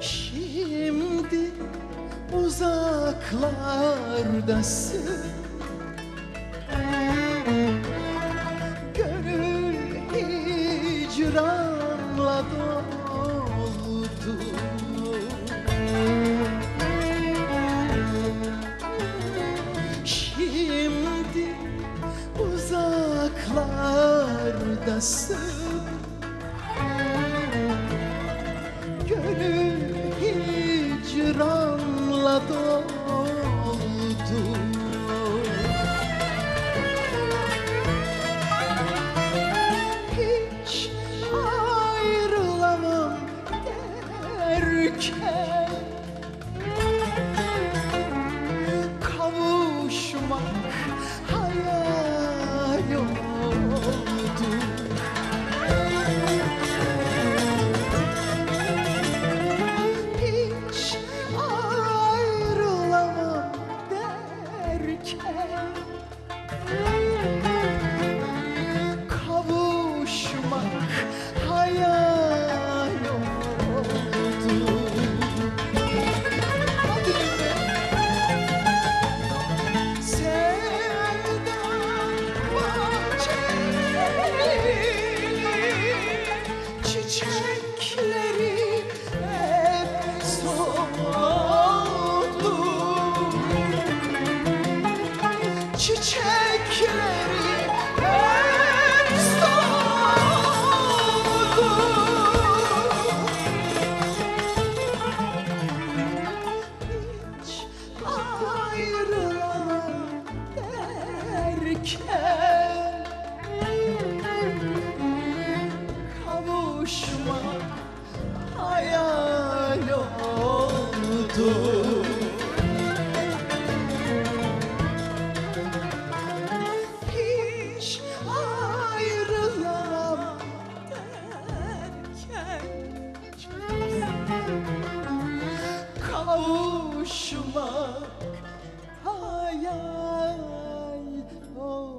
Şimdi uzaklardasın. Gönül hicranla doldu. Şimdi uzaklardasın Gönül hicranla doldu derken Çiçekleri hep soldu hiç ayrılamam derken Kavuşmak hayal oldu hayal oldu.